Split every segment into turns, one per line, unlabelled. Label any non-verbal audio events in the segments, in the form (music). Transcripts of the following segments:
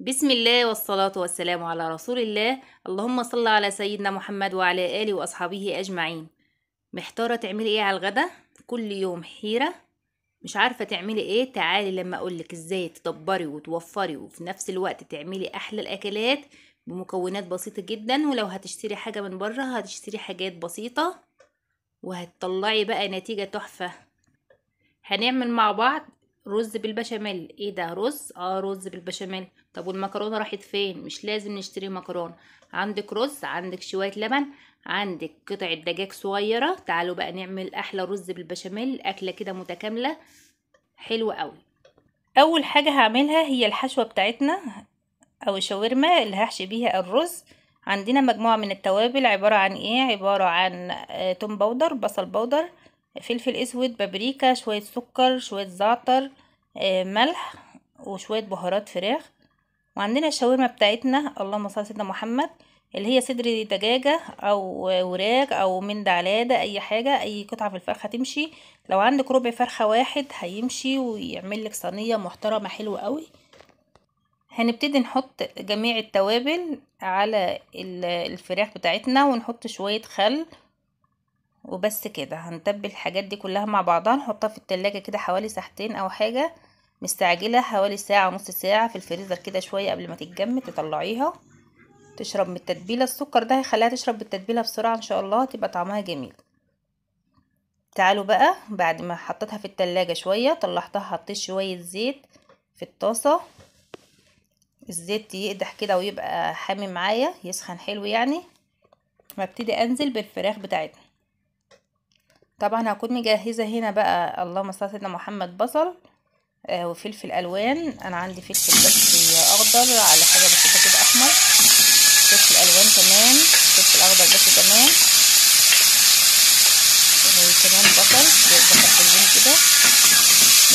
بسم الله والصلاة والسلام على رسول الله. اللهم صل على سيدنا محمد وعلى آله وأصحابه أجمعين. محتارة تعملي إيه على الغدا؟ كل يوم حيرة. مش عارفة تعملي إيه؟ تعالي لما أقولك إزاي تدبري وتوفري وفي نفس الوقت تعملي أحلى الأكلات بمكونات بسيطة جدا. ولو هتشتري حاجة من بره هتشتري حاجات بسيطة وهتطلعي بقى نتيجة تحفة. هنعمل مع بعض رز بالبشاميل. إيه ده؟ رز؟ آه رز بالبشاميل. طب والمكرونة راحت فين؟ مش لازم نشتري مكرونة. عندك رز عندك شوية لبن عندك قطعه دجاج صغيرة. تعالوا بقى نعمل أحلى رز بالبشاميل. أكلة كده متكاملة. حلوة قوي أول حاجة هعملها هي الحشوة بتاعتنا أو الشاورما اللي هحشي بيها الرز. عندنا مجموعة من التوابل. عبارة عن إيه؟ عبارة عن آه توم بودر بصل بودر فلفل أسود بابريكا شوية سكر شوية زعتر آه ملح وشوية بهارات فراخ. وعندنا الشاورما بتاعتنا اللهم صل على سيدنا محمد اللي هي صدر دجاجة أو وراك أو من دعلادة أي حاجة أي قطعة في الفرخة تمشي. لو عندك ربع فرخة واحد هيمشي ويعمل لك صينية محترمة حلوة قوي. هنبتدي نحط جميع التوابل على الفراخ بتاعتنا ونحط شوية خل وبس كده هنتبل الحاجات دي كلها مع بعضها نحطها في التلاجة كده حوالي ساعتين أو حاجة مستعجلة حوالي ساعة ونص ساعة في الفريزر كده شوية قبل ما تتجمد تطلعيها تشرب من التتبيلة. السكر ده هيخليها تشرب بالتتبيلة بسرعة إن شاء الله تبقى طعمها جميل. تعالوا بقى بعد ما حطيتها في التلاجة شوية طلعتها حطيت شوية زيت في الطاسة. الزيت يقدح كده ويبقى حامي معايا يسخن حلو يعني. وأبتدي أنزل بالفراخ بتاعتنا. طبعا هكون مجهزة هنا بقى اللهم صل على سيدنا محمد بصل آه وفلفل ألوان. أنا عندي فلفل بس أخضر على حاجة بسيطة كده أحمر. فلفل ألوان كمان فلفل أخضر بس كمان وكمان بصل بصل حلوين كده.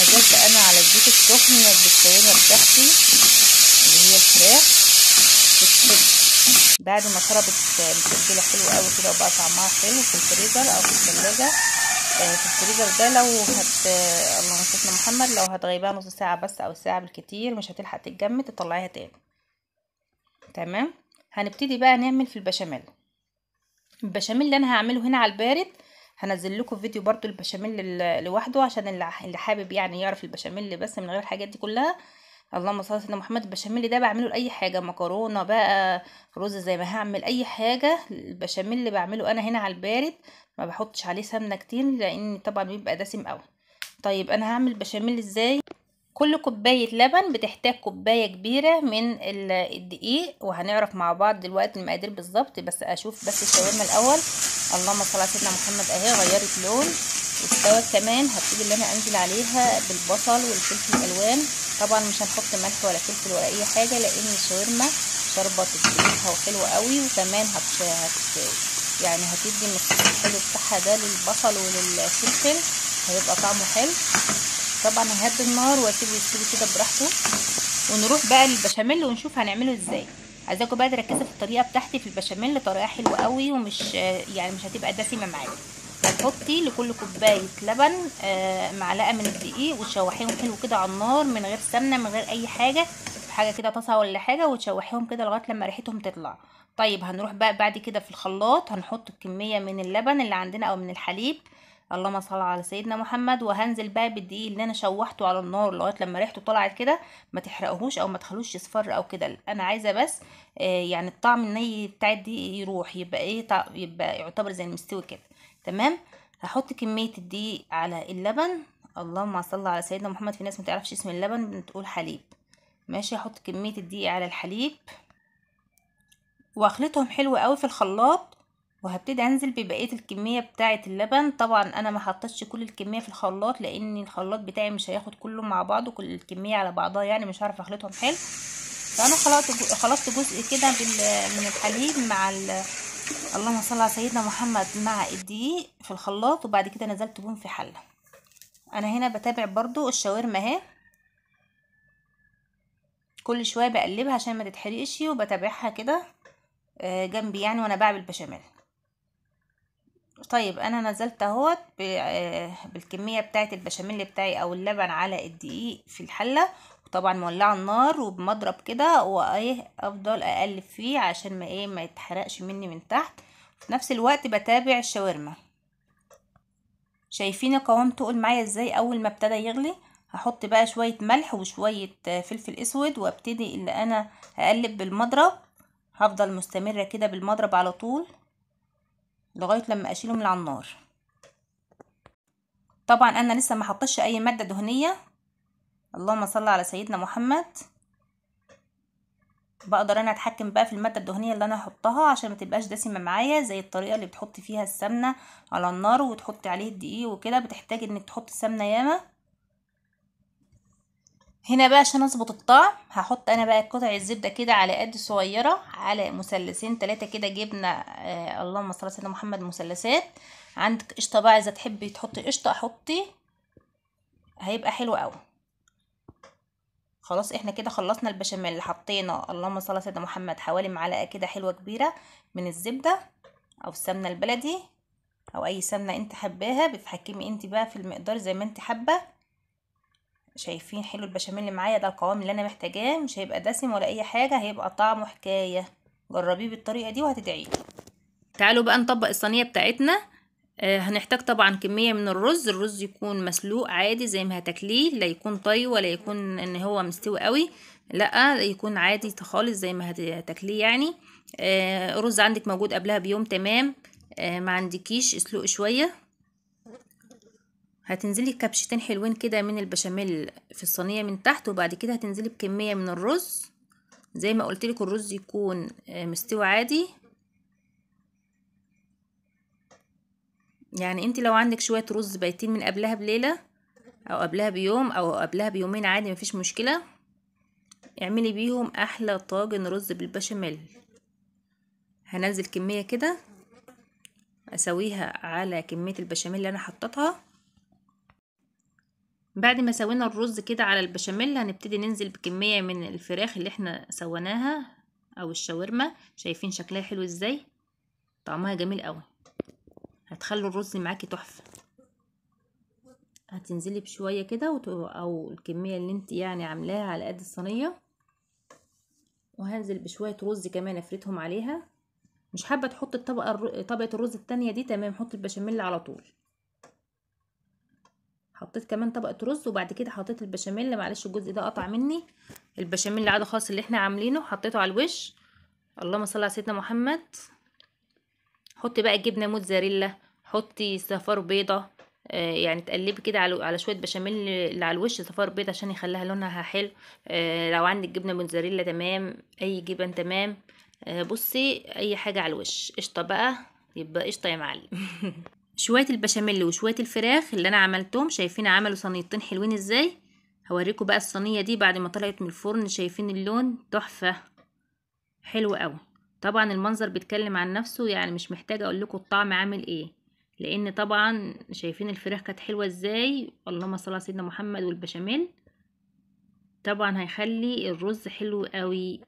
نزلت أنا على الزيت السخن بالشاورما بتاعتي اللي هي الفراخ. بعد ما شربت التتبيله حلوة قوي كده وبقى طعمها حلو في الفريزر أو في الثلاجه في الفريزر ده لو هت اللهم صل محمد لو هتغيبها نص ساعة بس أو ساعة بالكتير مش هتلحق تتجمد تطلعيها تاني. تمام؟ هنبتدي بقى نعمل في البشاميل. البشاميل اللي أنا هعمله هنا على البارد هنزل لكم فيديو برضو البشاميل لوحده عشان اللي حابب يعني يعرف البشاميل بس من غير الحاجات دي كلها اللهم صل على سيدنا محمد البشاميل ده بعمله لأي حاجة مكرونة بقى رز زي ما هعمل أي حاجة البشاميل اللي بعمله أنا هنا على البارد ما بحطش عليه سمنة كتير لأن طبعا بيبقى دسم قوي طيب أنا هعمل بشاميل إزاي؟ كل كوباية لبن بتحتاج كوباية كبيرة من الدقيق وهنعرف مع بعض دلوقتي المقادير بالظبط بس أشوف بس الشاورما الأول. اللهم صل على سيدنا محمد أهي غيرت لون واستوت كمان هبتدي اللي أنا أنزل عليها بالبصل والفلفل الألوان. طبعا مش هنحط ملح ولا فلفل ولا أي حاجة لأن الشاورما شاربه تتبيلها وحلوة قوي وكمان هت, هت يعني هتدي المكسوس الحلو بتاعها ده للبصل وللفلفل هيبقى طعمه حلو. طبعا ههدي النار واسيبه يستوي كده براحته. ونروح بقى للبشاميل ونشوف هنعمله إزاي. عايزاكم بقى تركزوا في الطريقة بتاعتي في البشاميل طريقة حلوة قوي ومش يعني مش هتبقى دسمة معاكي هتحطي لكل كوباية لبن آه معلقة من الدقيق وتشوحيهم حلو كده على النار من غير سمنة من غير أي حاجة حاجة كده طاسة ولا حاجة وتشوحيهم كده لغاية لما ريحتهم تطلع. طيب هنروح بقى بعد كده في الخلاط هنحط كمية من اللبن اللي عندنا أو من الحليب. اللهم صل على سيدنا محمد وهنزل بقى بالدقيق اللي أنا شوحته على النار لغاية لما ريحته طلعت كده ما تحرقهوش أو ما تخلوش يصفر أو كده. أنا عايزة بس آه يعني الطعم الني بتاع الدقيق يروح يبقى إيه يبقى يعتبر زي المستوي كده. تمام؟ هحط كمية الدقيق على اللبن. اللهم صل على سيدنا محمد في ناس ما تعرفش اسم اللبن بتقول حليب. ماشي؟ هحط كمية الدقيق على الحليب. وأخلطهم حلو قوي في الخلاط. وهبتدي أنزل ببقية الكمية بتاعة اللبن. طبعا أنا ما حطيتش كل الكمية في الخلاط لأن الخلاط بتاعي مش هياخد كله مع بعضه كل الكمية على بعضها يعني مش هعرف أخلطهم حلو. فأنا خلطت خلطت جزء كده من الحليب مع اللهم صل على سيدنا محمد مع الدقيق في الخلاط وبعد كده نزلت بهم في حلة. أنا هنا بتابع برضو الشاورما أهي. كل شوية بقلبها عشان ما تتحرقش وبتابعها كده جنبي يعني وأنا بعمل بشاميل. طيب أنا نزلت أهوت بالكمية بتاعة البشاميل بتاعي أو اللبن على الدقيق في الحلة وطبعا مولعة النار وبمضرب كده وإيه أفضل أقلب فيه عشان ما إيه ما يتحرقش مني من تحت. في نفس الوقت بتابع الشاورما. شايفين القوام تقل معايا إزاي أول ما ابتدى يغلي؟ هحط بقى شوية ملح وشوية فلفل أسود وأبتدي اللي أنا أقلب بالمضرب. هفضل مستمرة كده بالمضرب على طول. لغاية لما اشيله من على النار. طبعا أنا لسه ما حطش أي مادة دهنية. اللهم صل على سيدنا محمد. بقدر أنا أتحكم بقى في المادة الدهنية اللي أنا احطها عشان ما تبقاش دسمة معايا زي الطريقة اللي بتحطي فيها السمنة على النار وتحطي عليه الدقيق وكده. بتحتاج إنك تحطي السمنه ياما. هنا بقى عشان أظبط الطعم هحط أنا بقى قطع الزبدة كده على قد صغيرة على مثلثين ثلاثة كده جبنة آه اللهم صل على سيدنا محمد مثلثات. عندك قشطة بقى إذا تحبي تحطي قشطة حطي هيبقى حلو قوي خلاص إحنا كده خلصنا البشاميل اللي حطينا اللهم صل على سيدنا محمد حوالي معلقة كده حلوة كبيرة من الزبدة أو السمنة البلدي أو أي سمنة أنت حباها. بتحكمي أنت بقى في المقدار زي ما أنت حابة. شايفين حلو البشاميل اللي معايا ده القوام اللي أنا محتاجاه مش هيبقى دسم ولا أي حاجة هيبقى طعمه حكاية. جربيه بالطريقة دي وهتدعي تعالوا بقى نطبق الصينية بتاعتنا. آه هنحتاج طبعا كمية من الرز. الرز يكون مسلوق عادي زي ما هتاكليه لا يكون طي ولا يكون إن هو مستوي قوي لا يكون عادي خالص زي ما هتاكليه يعني. آه رز عندك موجود قبلها بيوم تمام. آه ما عندكيش اسلقي شوية. هتنزلي كبشتين حلوين كده من البشاميل في الصينية من تحت وبعد كده هتنزلي بكمية من الرز. زي ما قلت لك الرز يكون مستوي عادي. يعني انت لو عندك شوية رز بايتين من قبلها بليلة أو قبلها بيوم أو قبلها بيومين عادي مفيش مشكلة. اعملي بيهم أحلى طاجن رز بالبشاميل. هنزل كمية كده أسويها على كمية البشاميل اللي أنا حطيتها. بعد ما سوينا الرز كده على البشاميل هنبتدي ننزل بكمية من الفراخ اللي إحنا سويناها أو الشاورما. شايفين شكلها حلو إزاي؟ طعمها جميل قوي هتخلوا الرز معاكي تحفة. هتنزلي بشوية كده أو الكمية اللي انت يعني عاملاها على قد الصينية. وهنزل بشوية رز كمان أفردهم عليها. مش حابة تحط الطبقة طبقة الرز التانية دي تمام حط البشاميل على طول. حطيت كمان طبقة رز وبعد كده حطيت البشاميل معلش الجزء ده قطع مني. البشاميل العادي خالص اللي إحنا عاملينه حطيته على الوش. اللهم صل على سيدنا محمد. حطي بقى جبنة موتزاريلا حطي صفار بيضة آه يعني تقلبي كده على على شوية بشاميل اللي على الوش صفار بيضة عشان يخليها لونها حلو. آه لو عندك جبنة موتزاريلا تمام. أي جبن تمام. آه بصي أي حاجة على الوش. قشطة بقى. يبقى قشطة يا معلم. (laughs) شوية البشاميل وشوية الفراخ اللي أنا عملتهم شايفين عملوا صينيتين حلوين إزاي؟ هوريكم بقى الصينية دي بعد ما طلعت من الفرن شايفين اللون تحفة حلو قوي طبعا المنظر بيتكلم عن نفسه يعني مش محتاجه أقول لكم الطعم عامل إيه لأن طبعا شايفين الفراخ كانت حلوة إزاي. اللهم صل على سيدنا محمد والبشاميل. طبعا هيخلي الرز حلو قوي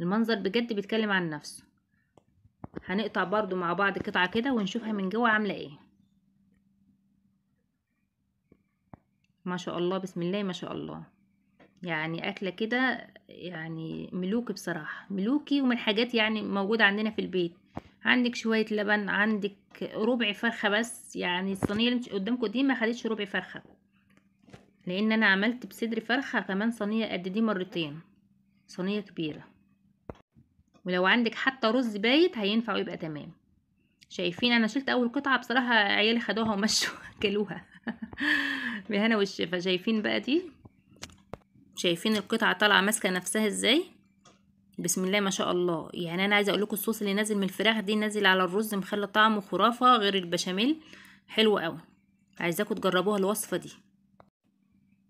المنظر بجد بيتكلم عن نفسه. هنقطع برضو مع بعض قطعة كده ونشوفها من جوه عاملة إيه. ما شاء الله بسم الله ما شاء الله. يعني أكلة كده يعني ملوكي بصراحة. ملوكي ومن حاجات يعني موجودة عندنا في البيت. عندك شوية لبن عندك ربع فرخة بس. يعني الصينية اللي قدامكم دي ما خدتش ربع فرخة. لأن أنا عملت بصدر فرخة كمان صينية قد دي مرتين. صينية كبيرة. ولو عندك حتى رز بايت هينفع ويبقى تمام. شايفين أنا شلت أول قطعة بصراحة عيالي خدوها ومشوا (laughs) كلوها بهنا والشفا شايفين بقى دي؟ شايفين القطعة طالعة ماسكة نفسها إزاي؟ بسم الله ما شاء الله. يعني أنا عايزة أقول لكم الصوص اللي نازل من الفراخ دي نازل على الرز مخلي طعمه خرافة غير البشاميل. حلو قوي عايزاكم تجربوها الوصفة دي.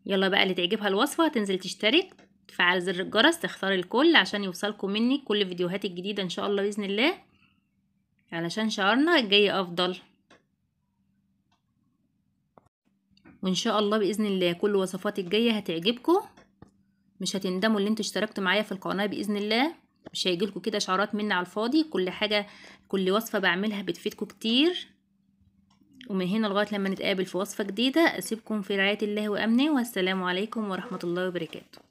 يلا بقى اللي تعجبها الوصفة تنزل تشترك. تفعل زر الجرس تختار الكل عشان يوصلكم مني كل فيديوهاتي الجديدة إن شاء الله بإذن الله. علشان شعارنا الجاي أفضل. وإن شاء الله بإذن الله كل وصفاتي الجاية هتعجبكم. مش هتندموا اللي أنتوا اشتركتوا معايا في القناة بإذن الله. مش هيجيلكوا كده اشعارات مني على الفاضي. كل حاجة كل وصفة بعملها بتفيدكم كتير. ومن هنا لغاية لما نتقابل في وصفة جديدة أسيبكم في رعاية الله وأمنه. والسلام عليكم ورحمة الله وبركاته.